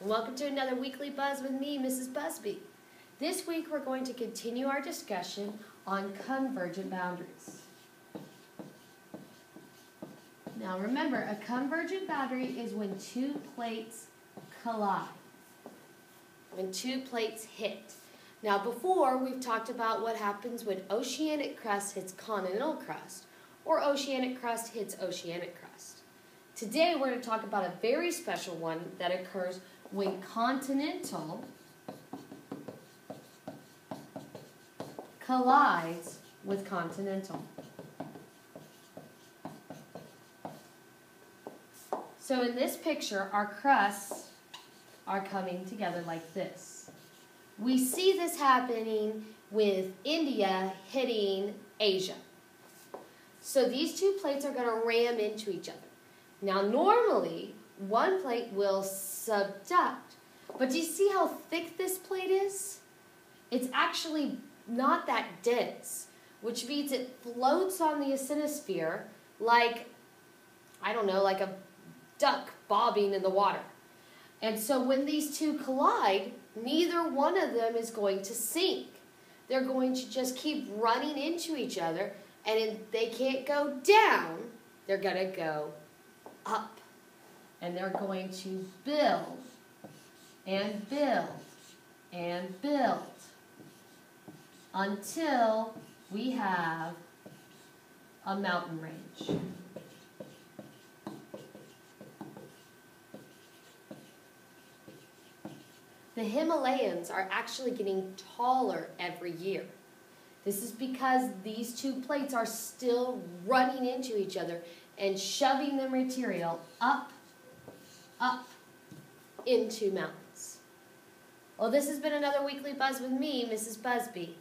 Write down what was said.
welcome to another weekly buzz with me, Mrs. Busby. This week we're going to continue our discussion on convergent boundaries. Now remember, a convergent boundary is when two plates collide, when two plates hit. Now before, we've talked about what happens when oceanic crust hits continental crust, or oceanic crust hits oceanic crust. Today we're going to talk about a very special one that occurs when continental collides with continental. So in this picture, our crusts are coming together like this. We see this happening with India hitting Asia. So these two plates are going to ram into each other. Now normally, one plate will subduct. But do you see how thick this plate is? It's actually not that dense, which means it floats on the asthenosphere like, I don't know, like a duck bobbing in the water. And so when these two collide, neither one of them is going to sink. They're going to just keep running into each other, and if they can't go down, they're going to go up and they're going to build and build and build until we have a mountain range. The Himalayas are actually getting taller every year. This is because these two plates are still running into each other and shoving the material up up into mountains. Well, this has been another weekly buzz with me, Mrs. Busby.